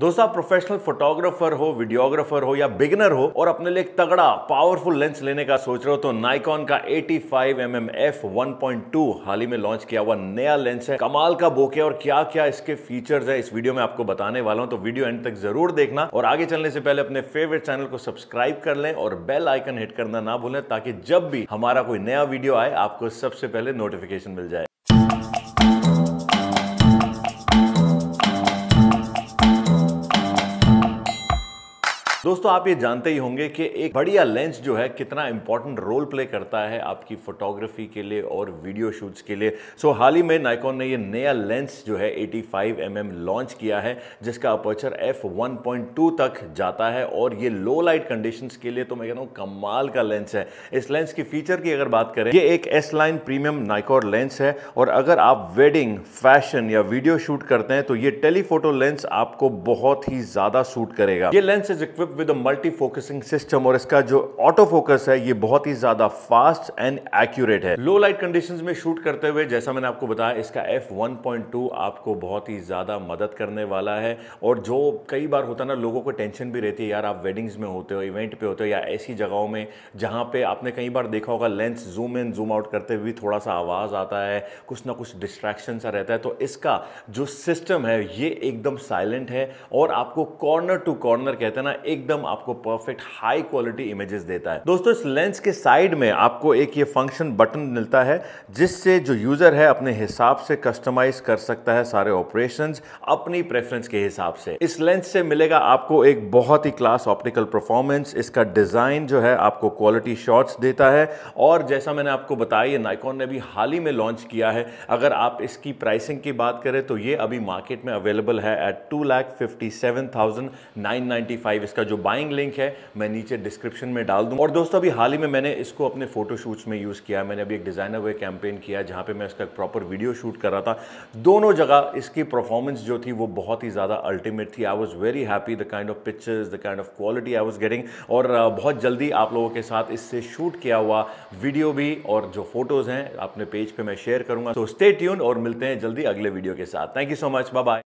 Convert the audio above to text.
दोस्तों आप professional photographer हो वीडियोग्राफर हो या बिगिनर हो और अपने लिए एक तगड़ा पावरफुल लेंस लेने का सोच रहे हो तो नाइकॉन का 85 five M M F one हाल ही में लॉन्च किया हुआ नया लेंस है। कमाल का बोके और क्या क्या इसके फीचर्स है, इस वीडियो में आपको बताने वाला हूँ तो वीडियो एंड तक ज़रूर देखना। और आगे चलने से पहले अपने फेवरेट चैनल को सब्सक्राइब कर लें और बेल आइकन हिट करना ना भूलें, ताकि जब भी हमारा कोई नया वीडियो आए, आपको सबसे पहले नोटिफिकेशन मिल जाए। दोस्तों आप ये जानते ही होंगे कि एक बढ़िया लेंस जो है कितना इंपॉर्टेंट रोल प्ले करता है आपकी फोटोग्राफी के लिए और वीडियो शूट्स के लिए। सो so, हाल ही में नाइकॉन ने ये नया लेंस जो है 85 फाइव mm लॉन्च किया है जिसका अपर्चर f 1.2 तक जाता है और ये लो लाइट कंडीशंस के लिए तो मैं कह रहा हूँ कमाल का लेंस है। इस लेंस की फीचर की अगर बात करें ये एक S line premium Nikon lens है और अगर आप वेडिंग फ़ैशन या वीडियो शूट करते हैं तो ये टेलीफोटो लेंस आपको बहुत ही ज़्यादा सूट करेगा। ये lens is equip with multi focusing system और इसका जो ऑटो फोकस है, ये बहुत ही ज़्यादा फास्ट एंड एक्यूरेट है। लो लाइट कंडीशंस में शूट करते हुए, जैसा मैंने आपको बताया, इसका एफ़ 1.2 आपको बहुत ही ज़्यादा मदद करने वाला है। और जो कई बार होता है ना, लोगों को टेंशन भी रहती है, यार आप वेडिंग्स में होते हो इवेंट पे होते हो या ऐसी जगहों में, जहाँ पे आपने कई बार देखा होगा lens zoom in zoom out करते हुए थोड़ा सा आवाज़ आता है, कुछ ना कुछ डिस्ट्रैक्शन सा रहता है। तो इसका जो सिस्टम है, ये एकदम साइलेंट है और आपको कॉर्नर टू कॉर्नर कहते हैं ना, एक एकदम आपको परफेक्ट हाई क्वालिटी इमेजेस देता है। दोस्तों, इस लेंस के साइड में आपको एक ये फ़ंक्शन बटन मिलता है, जिससे जो यूज़र है अपने हिसाब से कस्टमाइज कर सकता है सारे ऑपरेशंस अपनी प्रेफरेंस के हिसाब से। इस लेंस से मिलेगा आपको एक बहुत ही क्लास ऑप्टिकल परफॉर्मेंस इसका डिज़ाइन जो है आपको क्वालिटी शॉट्स देता है। और जैसा मैंने आपको बताया नाइकॉन ने भी हाल ही में लॉन्च किया है। अगर आप इसकी प्राइसिंग की बात करें तो ये अभी मार्केट में अवेलेबल है at two lakh fifty seven thousand nine ninety five इसका जो बाइंग लिंक है, मैं नीचे डिस्क्रिप्शन में डाल दूँ। और दोस्तों, अभी हाल ही में मैंने इसको अपने फ़ोटो शूट्स में यूज़ किया मैंने अभी एक डिज़ाइनर वे कैंपेन किया जहाँ पे मैं इसका प्रॉपर वीडियो शूट कर रहा था। दोनों जगह इसकी परफॉर्मेंस जो थी, वो बहुत ही ज़्यादा अल्टीमेट थी। I was very happy the kind of pictures the kind of quality I was getting और बहुत जल्दी आप लोगों के साथ इससे शूट किया हुआ वीडियो भी और जो फ़ोटोज़ हैं, अपने पेज पे मैं शेयर करूँगा। तो स्टे ट्यून और मिलते हैं जल्दी अगले वीडियो के साथ। Thank you so much bye bye